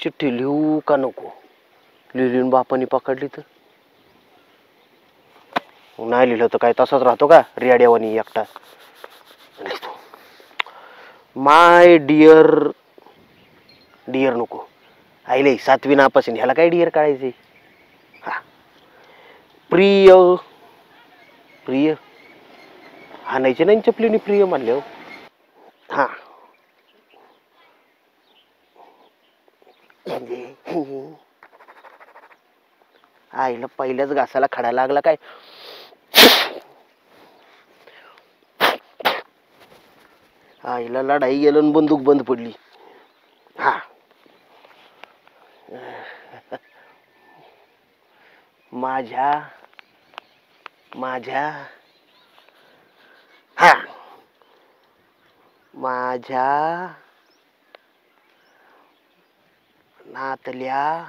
चिठ्ठी लिहू का नको? लिहिलीन बापानी पकडली तर. नाही लिहिलं तर काय तसाच राहतो का रियाड्यावानी एकटा? लिहितो. माय डिअर डिअर नको. आईले सातवी नापासून ह्याला काय डिअर काढायचे? हा. प्रिय प्रिय. हाणायचे नाही चपलीने प्रिय मानले हो. हां. आईला पहिल्याच घासाला खडा लागला काय? आईला लढाई गेलो आणि बंदूक बंद पडली. हा. माझ्या माझ्या हा. माझ्या नातल्या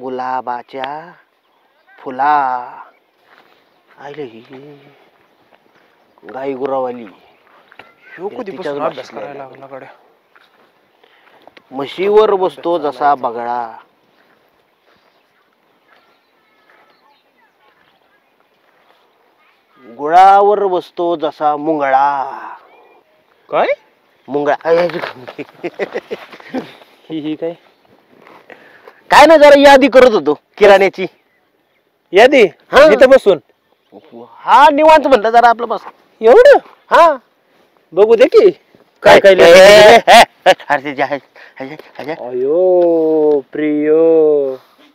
गुलाबाच्या फुला. आईले ही. गाई गुरावाली. ह्यो कधीपासून तिच्याच अभ्यास भाषेत करायला लागला गड्या. म्हशीवर बसतो जसा बगळा गुळावर बसतो जसा मुंगळा. काय? मुंगळा. ही ही काय? काय ना जरा यादी करत होतो किराण्याची. यादी? हा. इथं बसून? हा निवांत म्हणलं जरा आपलं बस. एवढं? हा. बघू दे की काय काय ए, लिहिलंय? ए, ए, ए, अरे ते जे आहे, आहे, आहे. अयो प्रिय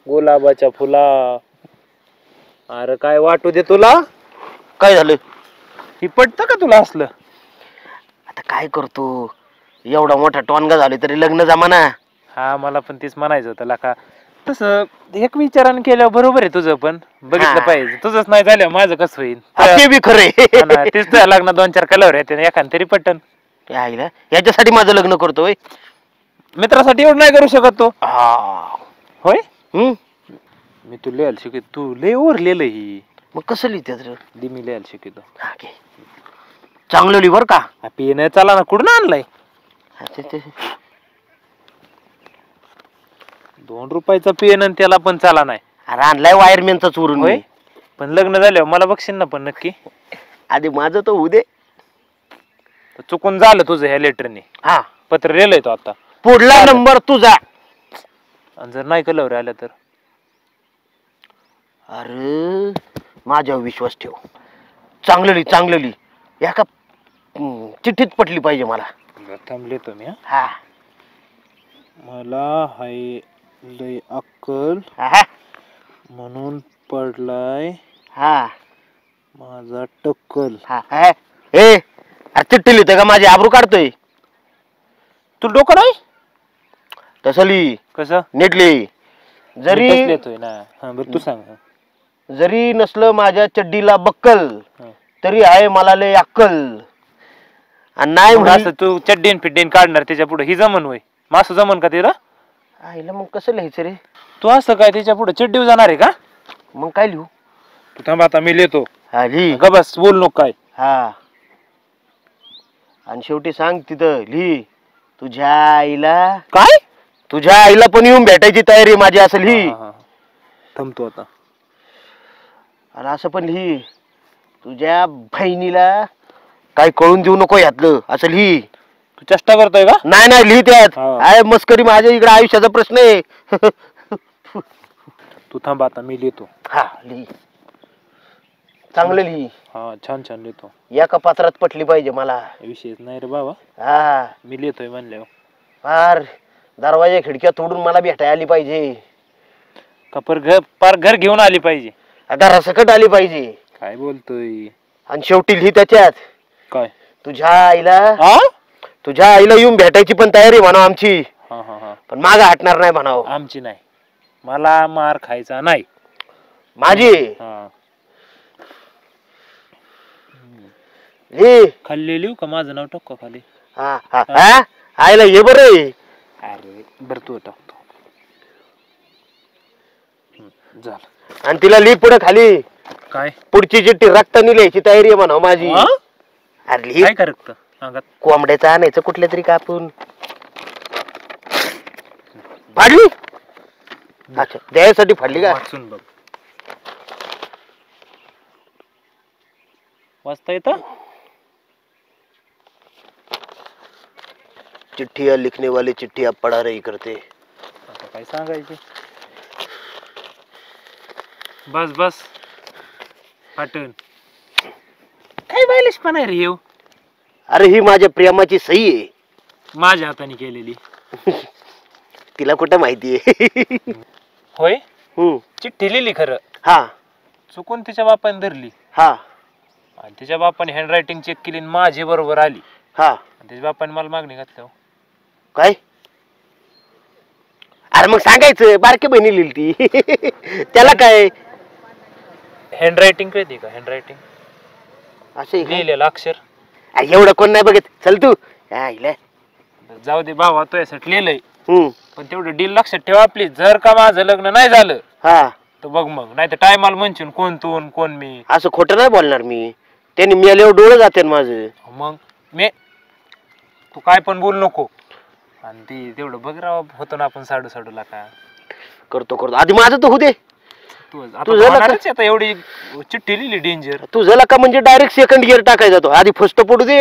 गुलाबाच्या फुला. अरे काय वाटू दे तुला? काय झालं? ही पटत का तुला असलं? आता काय करतो? एवढा मोठा टोनगा झाले तरी लग्न जमाना. हा मला पण तेच म्हणायचं होतं का तसं एक विचारानं केल्यावर बरोबर आहे तुझं पण. बघितलं हा. पाहिजे. तुझंच नाही झालं माझं कसं होईल? ते बी खरे हा ना, तेच तुझ्या लग्न दोन चार कलर येते एखाद तरी पटन. आईला याच्यासाठी माझं लग्न करतोय मित्रासाठी एवढं नाही करू शकत तो. हा. होय? मी तू लिहायला शिकत तू लय ओरलेलं ही मग कसं रे? दे मी लिहायला शिकतो हा, घे. चांगलं लिहि बर का. पेन चला ना कुठून आणलाय? हा, ते- ते- दोन रुपयाचा पेन आणि त्याला पण चाला नाही. अरे आणलाय वायरमॅनचा चोरून होय? मी. पण लग्न झाल्यावर मला बघशील ना पण नक्की. आधी माझं तर होऊ दे. तर चुकून झालं तुझं ह्या लेटरने हा. पत्र लिहिलंय तो आता. पुढला नंबर तुझा. आणि जर नाही कलवर आलं तर? अरे माझ्यावर विश्वास ठेव. चांगलं लिहि चांगलं लिहि एका हम्म, चिठ्ठीत पटली पाहिजे मला. थांब लिहितो मी हा. हा. मला हाय लय अक्कल म्हणून पडलाय. हा. माझा टक्कल. हा हा. ए अरे चिठ्ठी लिहितोय का माझी? आबरू काढतोय. तू डोकं नाही? तसं लिहि. कसं? नीट लिहि. जरी लिहितोय ना. हा बरं तू सांग जरी नसलं माझ्या चड्डीला बक्कल हा. तरी आहे मला लय अक्कल. आणि नाही मग म्हण असं तू चड्डीन फिड्डीन काढणार त्याच्या पुढे. ही जमन होय. मासू जमन का तिला? आईला मग कसं लिहायचं रे? तू असं काय त्याच्या पुढे चड्डीवर जाणार आहे का? मग काय लिहू? तू थांब आता मी लिहितो. हा लिहि. ग बस बोल नको काय. हा. आणि शेवटी सांग तिथं लिहि. तुझ्या आईला काय? तुझ्या आईला पण येऊन भेटायची तयारी माझी असं लिहि. हा, हा, हा. थांबतो आता. आणि असं पण लिहि. तुझ्या बहिणीला काय कळून देऊ नको यातलं असं लिहि. तू चेष्टा करतोय का? नाही नाही लिहि त्यात हा. आहे मस्करी माझ्या इकडे आयुष्याचा प्रश्न आहे. तू थांब आता मी लिहितो. हा लिहि. चांगलं लिहि. हा छान छान लिहितो. एका पात्रात पटली पाहिजे मला. विषयच नाही रे बाबा. हा. मी लिहितोय म्हणल्यावर. फार दरवाजा खिडक्या तोडून मला भेटायला आली पाहिजे. का पर घर पार घर घेऊन आली पाहिजे? घरासकट आली पाहिजे. काय बोलतोय? आणि शेवटी लिहि त्याच्यात. काय? तुझ्या आईला हा तुझ्या आईला येऊन भेटायची पण तयारी म्हणा आमची. हा हा हा. पण माग हटणार नाही म्हणावं. आमची नाही. मला मार खायचा नाही. माझी. हा. लिहि खाल्ली लिहू का? माझं नाव टाक खाली? हा हा हा? आईला ये बरं अरे बर तू टाकतो. हम्म, झालं. आणि तिला लिहि पुढे खाली. काय? पुढची चिठ्ठी रक्तानी लिहायची तयारी आहे म्हणा माझी. हा? अरे लिहि. काय करत अंगात कोंबड्याचं आणायचं कुठल्या तरी कापून. फाडली? अच्छा द्यायसाठी फाडली का? वाचून बघ. वाचता येतं? चिट्ठिया लिखने वाले चिट्ठिया पढ़ा रही करते. आता काय सांगायचे? बस बस. पाटण काय बायलिश पण आहे रे येऊ अरे ही माझ्या प्रेमाची सही आहे. माझ्या हाताने केलेली. तिला कुठं माहिती आहे? होय? हम्म. चिठ्ठी लिहिली खरं? हा. चुकून तिच्या बापाने धरली. हा. आणि तिच्या बापाने हँडरायटिंग चेक केली आणि माझी बरोबर आली. हा. तिच्या बापाने मला मागणी घातल्या काय? अरे मग सांगायचं बारके बहिणी लिहिली ती. त्याला काय? हँडरायटिंग कळते का? हँडरायटिंग असं? लिहिलेलं अक्षर. आ, एवढं कोण नाही बघत. चल तू. हा, इला. जाऊ दे भावा तो यासाठी लिहिलंय. हम्म. पण तेवढं डील लक्षात ठेवा आपली. जर का माझं लग्न नाही झालं हा. तर बघ मग. नाही तर टायमाला म्हणशील कोण तू आणि कोण मी. असं खोटं नाही बोलणार मी. त्यांनी मेल्यावर डोळं जाते माझं. मग मी तू काय पण बोल नको. आणि ती तेवढं बघ राव होतं ना आपण साडू साडू लाखा करतो करतो. आधी माझं तर होते तू आता तुझं होणारच आता एवढी चिठ्ठी लिहिली डेंजर. तू झाला का म्हणजे डायरेक्ट सेकंड गिअर टाकायचा तो? आधी फर्स्ट पडू दे.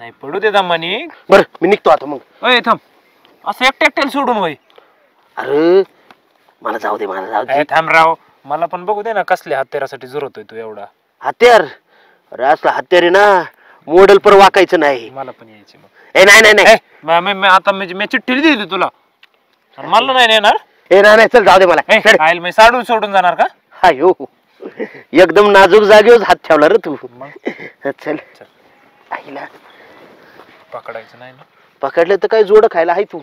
नाही पडू दे दमानी. बर मी निघतो आता मग. अय थांब. असं एकट्या एकट्याला सोडून वय. अरे मला जाऊ दे मला जाऊ दे. अय थांब राव. मला पण बघू दे ना कसल्या हत्यारासाठी जोरतोय तू एवढा. हत्यार? अरे असलं हत्यार आहे ना मॉडेल पर वाकायचं नाही. मला पण यायची मग ए नाही नाही नाही. ए, म- म- म- आता मी चिठ्ठी दिली तुला. आणि मला नाही नेणार ए नाही नाही चल जाऊ दे मला. चल. आईल मी साडून सोडून जाणार का? हा यो एकदम नाजूक जागेवर हात ठेवला रे तू. मग? चल. चल. आईला. पकडायचं नाही ना? पकडलं तर काय जोड खायला आहे तू?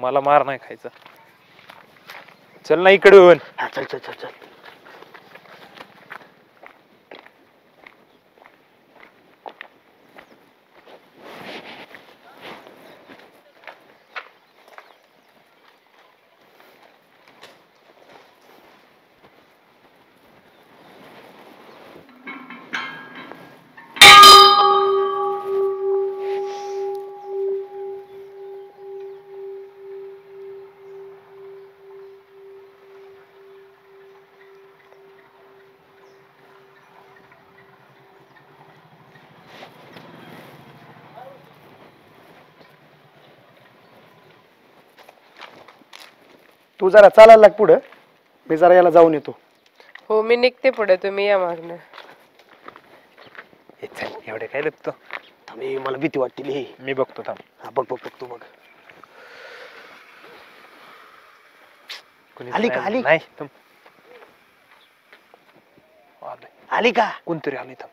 मला मार नाही खायचा. चल ना इकडून हा चल चल चल चल. तू जरा चालायला लाग पुढं. मी जरा याला जाऊन येतो. हो मी निघते पुढे. तुम्ही या मागणं हे चल एवढे काय लागतो थांब, मला भीती वाटते लई. मी बघतो थांब. हा बघ बघ बघ तू बघ. कुणीच आली का, नाही- आली? नाही थांब. आली का? कोणतरी आली थांब.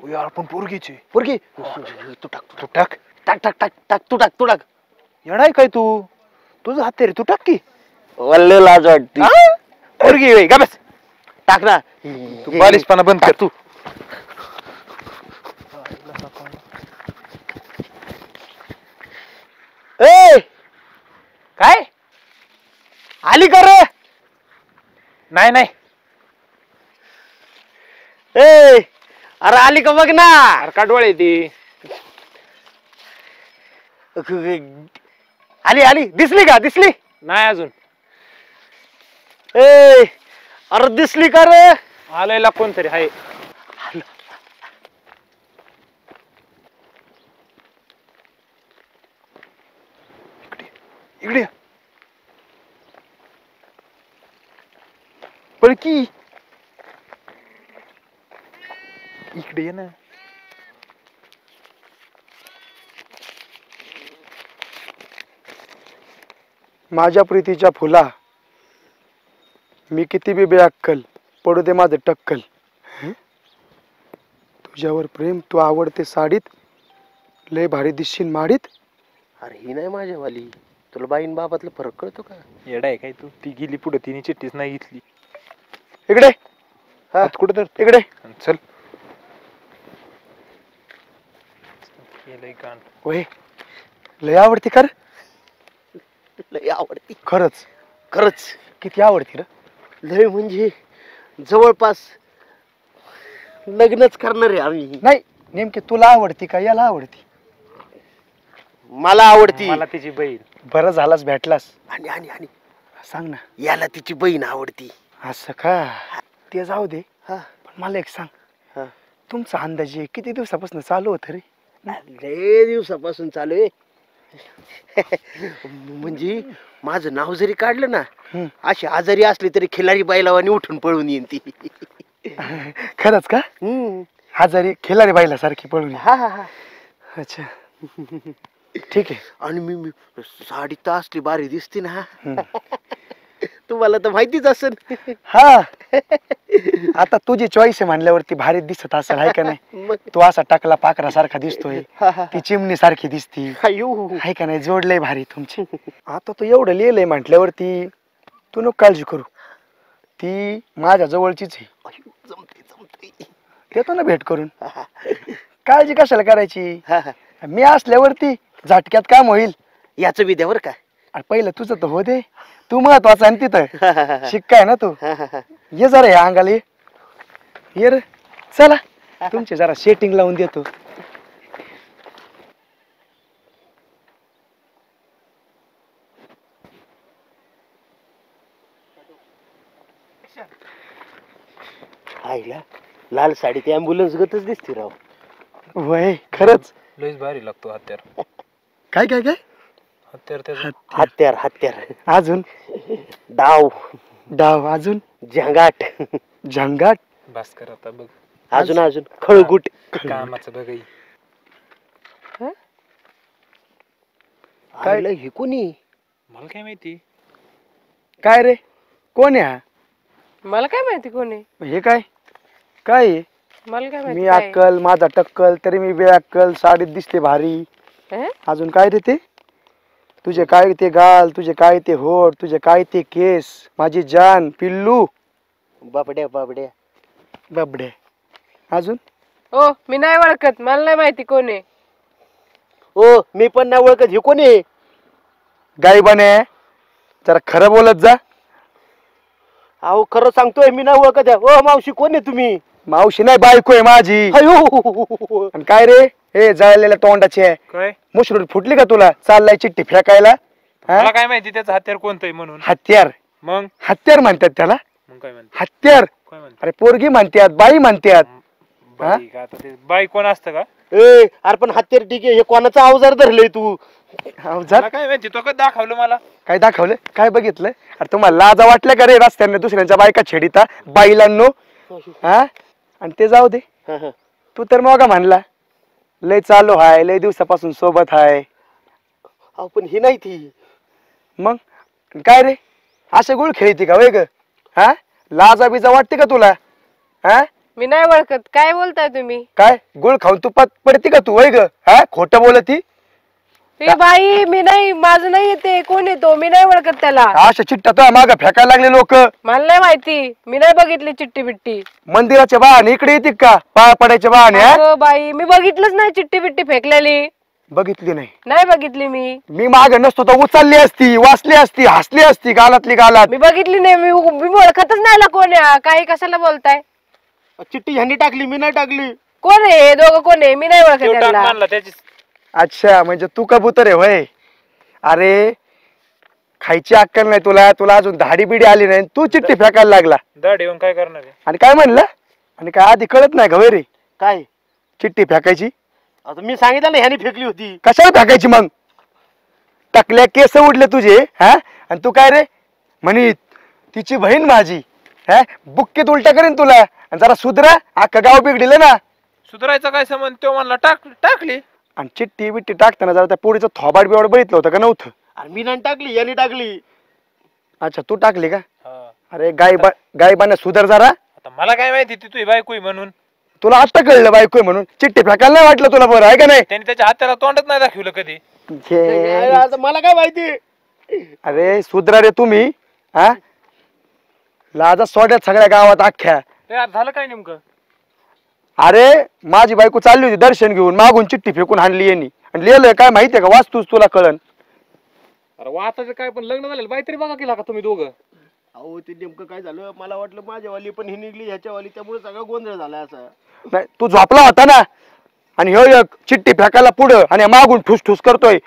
ओ यार पण पोरगीची. पोरगी? तू टाक. तू टाक. टाक टाक टाक टाक तू टाक तू टाक. येणार काय तू? तुझं हात रे तू टाक की. वल्ल लाज वाटते. पोरगी होय, का बस. टाक ना. तू बालिशपणा बंद कर. तू. ए! काय? आली का रे? नाही नाही. ए! अरे आली का बघ ना. अरे का डोळे ती? आली आली. दिसली का? दिसली? नाही अजून. ए अरे दिसली का रे? आलेला कोणतरी आहे इकडे. पळकी. इकडे ये ना. माझ्या प्रीतीच्या फुला. मी किती बी बेअक्कल पडू दे माझं टक्कल? तुझ्यावर प्रेम तू आवडते साडीत. लय भारी दिसशील माडीत. अरे ही नाही माझ्यावाली. तुला बाईन बाबातला फरक कळतो का? येडा आहे काय तू? ती गेली पुढे तिने चिठ्ठीच नाही घेतली. इकडे. हा. हात कुठं तर इकडे. चल. केलंय लय आवडती कर लय आवडती. खरंच? खरंच. किती आवडती र? लय म्हणजे जवळपास लग्नच करणार आहे आम्ही. नाही नेमकी तुला आवडती का याला आवडती? मला आवडती. मला तिची बहीण. बरं झालास भेटलास. आणि आणि आणि. सांग ना. याला तिची बहीण आवडती. असं का? ते जाऊ दे. हा. पण मला एक सांग. हा. तुमचा अंदाजे किती दिवसापासून चालू होतं रे? लय दिवसापासून चालू आहे. म्हणजे माझं नाव जरी काढलं ना. अशी आजारी असली तरी खिलारी बायलावानी उठून पळून येईन ती खरंच का. आजारी खिलारी बाईला सारखी पळून. हा हा हा अच्छा ठीक आहे आणि मी मी साडी तर असली भारी दिसते ना. तुम्हाला तर माहितीच असेल हा आता तुझी चॉईस आहे म्हणल्यावरती भारी दिसत असेल आहे का नाही? मग? तू असा टाकला पाकरा सारखा दिसतोय. हा, हा, ती चिमणी सारखी दिसती. आहे का नाही? जोडलंय भारी तुमची. आता तू एवढं लिहिलंय म्हटल्यावरती तू नको काळजी करू. ती माझ्या जवळचीच आहे. जमते देतो ना भेट करून. काळजी कशाला करायची? हा, हा. मी असल्यावरती झटक्यात काम होईल. याचं बी द्या बरं का? आणि पहिलं तुझं तर हो दे. तू महत्त्वाचा आहे ना तिथं. शिक्का आहे ना तू. हा, हा, हा. ये जरा या अंगाला ये. ये रे. चला तुमचे जरा शेटिंग लावून देतो. आईला लाल साडी ती अँब्युलन्स गतच दिसते राव. वय खरंच. लयच भारी लागतो हत्यार. काय काय काय? हत्यार त्याचं. हत्यार हत्यार. अजून? डाव. डाव अजून? झंगाट. झंगाट? बस कर आता बघ. अजून अजून. खळगुट. कामाचं बघ ही. काय? आईला हे कोणी? मला काय माहिती? काय रे? कोण आहे हा? मला काय माहिती कोणी? हे काय? काय आहे? मला काय मी माहिती काय? अक्कल माझा टक्कल तरी मी बे अक्कल साडीत दिसते भारी. हं? अजून काय रे ते? तुझे काय ते गाल तुझे काय ते होठ तुझे काय ते केस माझी जान पिल्लू. बाबड्या बाबड्या बाबडे अजून? ओ मी नाही ओळखत. मला नाही माहिती कोण आहे. ओ मी पण नाही ओळखत. हे कोणी गाई बने जरा खरं बोलत जा. अहो खरं सांगतोय मी नाही ओळखत. आहे. ओ मावशी कोण आहे तुम्ही? मावशी नाही बायको आहे माझी. अयो. आणि काय रे? हे जळलेल्या तोंडाची. आहे काय फुटली का तुला? चाललाय चिठ्ठी फेकायला? हा? मला काय माहिती त्याचं हत्यार कोणतं आहे म्हणून? हत्यार. मग? हत्यार म्हणतात त्याला? मग काय म्हणते हत्यार. काय म्हणते अरे पोरगी म्हणतात बाई म्हणतात हा? बाई का आता ते बाई कोण असतं का? ए अरे पण हत्यार ठीक आहे हे कोणाचा अवजार धरलंय तू? अवजार? मला काय माहिती तो कधी दाखवलं मला? काय दाखवलं? काय बघितलं? अरे तुम्हाला लाजा वाटल्या का रे रस्त्याने दुसऱ्यांच्या बायका छेडिता? बाईलांनो? हा? आणि ते जाऊ दे. हा, हा. तू तर मग म्हणला. लय चालू हाय लय दिवसापासून सोबत हाय. अहो पण ही नाही ती. मग? काय रे? असे गुळ खेळती का वय ग? हा? लाजा बिजा वाटते का तुला? हा? मी नाही ओळखत. काय बोलताय तुम्ही? काय? गुळ खाऊन तुपात पडती का तू वय ग? हा? खोटं बोलती? ए बाई मी नाही माझं नाही येते. कोण येतो मी नाही ओळखत त्याला. अशा चिट्टा तुला माग फेकायला लागले लोक. मला नाही माहिती. मी नाही बघितली चिठ्ठी बिट्टी मंदिराच्या बहाने इकडे येते का? पाया पडायच्या बहाने हा? अगं बाई मी बघितलंच नाही चिठ्ठी बिट्टी फेकलेली. बघितली नाही. नाही बघितली मी. मी माग नसतो तर उचलली असती वाचली असती हसली असती गालातली गालात. मी बघितली नाही. मी मी ओळखतच नाही ला कोण आहे. काही कशाला बोलताय? चिठ्ठी ह्यांनी टाकली मी नाही टाकली. कोण आहे? हे दोघं कोण आहे? मी नाही ओळखत तो टाक त्यांना मानला त्याची अच्छा म्हणजे तू कबूतर आहे होय? अरे खायची अक्कल नाही तुला. तुला अजून धाडी बिडी आली नाही. तू चिठ्ठी फेकायला लागला. दाढ येऊन काय करणार आहे? आणि काय म्हणलं? आणि काय आधी कळत नाही होय रे? काय? चिठ्ठी फेकायची? आता मी सांगितलं ना ह्यानी फेकली होती. कशाला फेकायची मग? टाकल्या केस उडले तुझे हा? आणि तू काय रे? म्हणी तिची बहीण माझी हा? बुक्कीत उलटा करेन तुला. आणि जरा सुधरा अख्खा गाव बिघडिलं ना. सुधारायचा काय संबंध? तो म्हणला टाक टाकली. आणि चिठ्ठी बिट्टी टाकताना जरा त्या पोरीचं थोबाड बिवाड बघितलं होतं का नव्हतं? आणि मी नाही टाकली यांनी टाकली. अच्छा तू टाकली का? हा. अरे गाय बा गाय बाने सुधर जरा. आता मला काय माहिती ती तुझी बायको आहे म्हणून. तुला आता कळलं बायको आहे म्हणून. चिठ्ठी फेकायला नाही वाटलं तुला बरं आहे का नाही? त्याने त्याच्या हाताला तोंडच नाही दाखवलं कधी. घे. आता मला काय माहिती? अरे सुधरा रे तुम्ही हा? लाजा सोड्यात सगळ्या गावात अख्ख्या. आता झालं काय नेमकं? अरे माझी बायको चालली होती दर्शन घेऊन मागून चिठ्ठी फेकून हाणली यांनी. आणि लिहिलंय काय माहितीये का? वाचतूच तुला कळन. अरे वाचायचं काय? पण लग्न झालेलं. बाई तरी बघा केला का तुम्ही दोघं. अहो ते नेमकं काय झालं? मला वाटलं माझ्यावाली पण ही निघली ह्याच्यावाली. त्यामुळे सगळा गोंधळ झाला असा. नाही तू झोपला होता ना? आणि ह्यो एक चिठ्ठी फेकायला पुढं आणि मागून ठुस ठुस करतोय.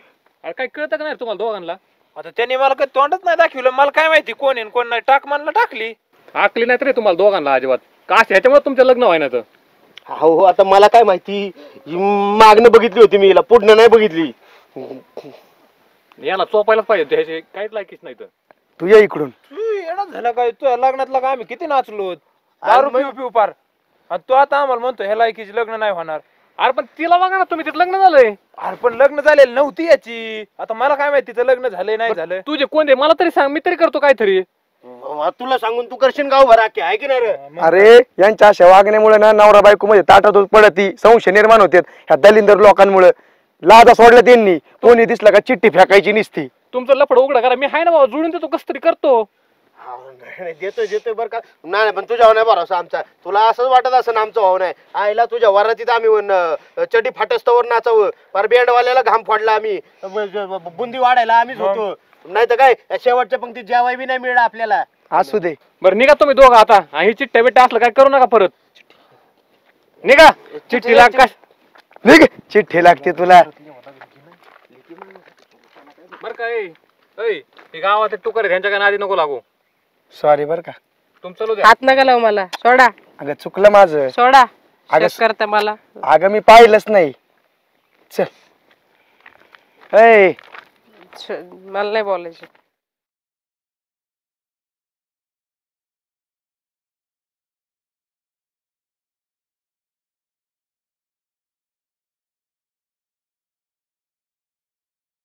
अरे काय कळतं का नाही रे तुम्हाला दोघांना? आता त्यांनी मला काही तोंडच नाही दाखवलं. मला काय माहिती कोण आहे आणि कोण नाही. टाक म्हणलं टाकली. आकली नाही रे तुम्हाला दोघांना अजिबात. का ह्याच्यामुळे तुमचं लग्न व्हाय ना तर हो हो आता मला काय माहिती? ही मागणं बघितली होती मी हिला पुढनं नाही बघितली. याला चोपायलाच पाहिजे होतं, ह्याची काहीच लायकीच नाही तर. तू ये इकडून. तू येणार झालं काय? तू लग्नातला का आम्ही किती नाचलो? दारू पिऊ पिऊ पार. आणि तू आता आम्हाला म्हणतो ह्या लायकीची लग्न नाही होणार. अरे पण तिला बघा ना तुम्ही तिथं लग्न झालंय. अरे पण लग्न झालेलं नव्हती याची. आता मला काय माहिती तिचं लग्न झालंय नाही झालं तुझे कोणते मला तरी सांग मी तरी करतो काहीतरी. तुला सांगून तू करशील गाव भरा की आहे की नाही रे? अरे यांच्या अशा वागण्यामुळे ना नवरा बायको मध्ये ताटातूट पडती संशय निर्माण होते ह्या दलिंदर लोकांमुळे. लादा सोडल्या त्यांनी कोणी दिसलं का चिठ्ठी फेकायची निसती. तुमचं लफड उघडा करा मी आहे ना बाबा जुळून देतो कस तरी करतो. हा, नाही, नाही, देतोय देतोय बरं का. नाही नाही, पण तुझ्यावर नाही भरोसा आमचा. तुला असंच वाटत असं आमचं भाऊ नाही. आईला तुझ्या वरातीत आम्ही वन- अं, चटी फाटस्तवर नाचावं. पर बेंडवाल्याला घाम फोडला आम्ही. ब- ब- बुंदी वाढायला आम्हीच होतो. नाही तर काय या शेवटच्या पंक्तीत जेवाय बी नाही मिळलं आपल्याला. असू दे. बरं निघा तुम्ही दोघं आता. आणि ही चिट्ट्या बिट्ट्या असलं काय करू नका परत. निघा. चिठ्ठीला का निघ. चिठ्ठी लागते तुला. बरं हे गावात टुकर त्यांच्या काय नादी नको लागू. सॉरी बर का. तुमचं लो द्या हात नका लावू मला. सोडा. अगं चुकलं माझं. सोडा. अगं शक करता मला. अगं मी पाहिलंच नाही. चल. ऐ श- मला नाही बोलायचं.